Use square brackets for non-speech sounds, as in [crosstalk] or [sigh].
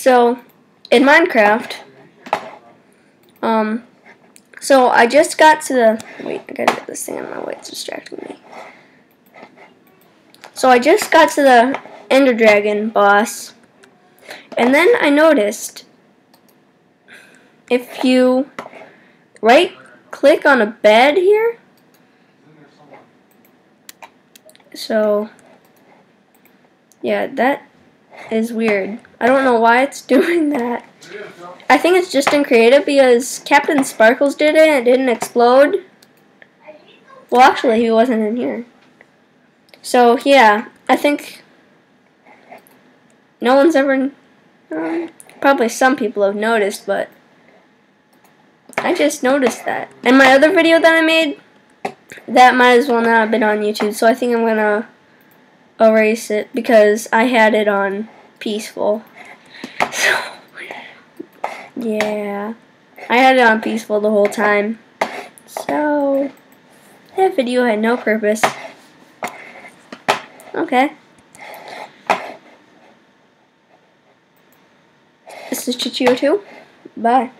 So, in Minecraft, um, so I just got to the, wait, I gotta get this thing out of my way, it's distracting me. So I just got to the Ender Dragon boss, and then I noticed if you right click on a bed here, so yeah, that is weird. I don't know why it's [laughs] doing that. I think it's just in creative because CaptainSparklez did it and it didn't explode. Well, actually, he wasn't in here. So, yeah, I think no one's ever, um, probably some people have noticed, but I just noticed that. And my other video that I made, that might as well not have been on YouTube, so I think I'm going to erase it because I had it on peaceful. So, yeah. I had it on peaceful the whole time. So, that video had no purpose. Okay. This is Chichio 2. Bye.